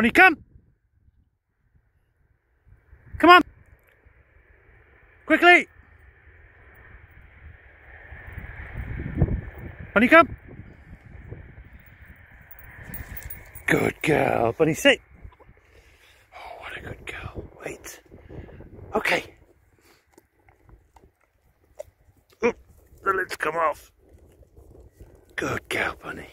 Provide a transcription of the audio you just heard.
Bunny, come! Come on! Quickly! Bunny, come! Good girl. Bunny, sit. Oh, what a good girl. Wait. Okay. Oh, the lids come off. Good girl, Bunny.